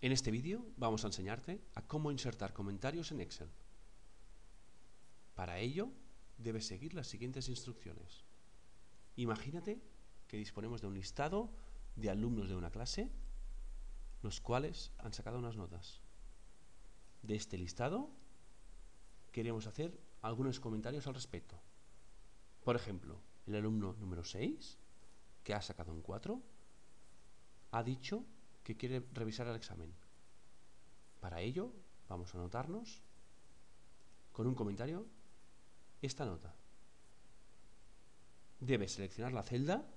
En este vídeo vamos a enseñarte a cómo insertar comentarios en Excel. Para ello, debes seguir las siguientes instrucciones. Imagínate que disponemos de un listado de alumnos de una clase, los cuales han sacado unas notas. De este listado, queremos hacer algunos comentarios al respecto. Por ejemplo, el alumno número 6, que ha sacado un 4, ha dicho que quiere revisar el examen. Para ello, vamos a anotarnos con un comentario esta nota. Debes seleccionar la celda,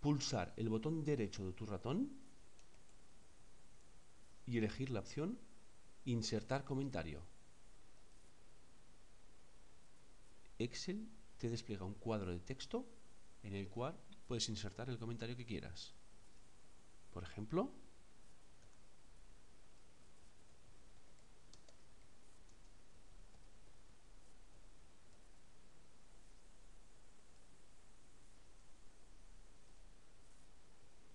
pulsar el botón derecho de tu ratón y elegir la opción Insertar comentario. Excel te despliega un cuadro de texto en el cual puedes insertar el comentario que quieras. Por ejemplo,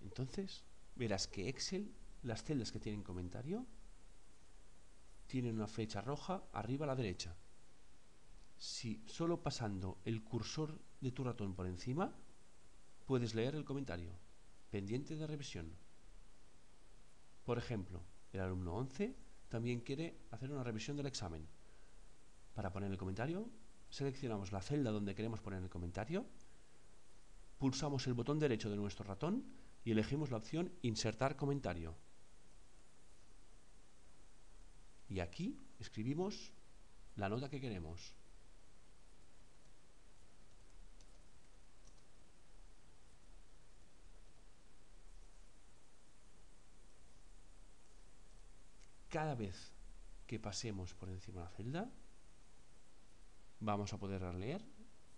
entonces verás que Excel, las celdas que tienen comentario, tienen una flecha roja arriba a la derecha. Si solo pasando el cursor de tu ratón por encima, puedes leer el comentario, pendiente de revisión. Por ejemplo, el alumno 11 también quiere hacer una revisión del examen. Para poner el comentario, seleccionamos la celda donde queremos poner el comentario, pulsamos el botón derecho de nuestro ratón y elegimos la opción Insertar comentario. Y aquí escribimos la nota que queremos. Cada vez que pasemos por encima de la celda, vamos a poder leer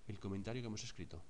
el comentario que hemos escrito.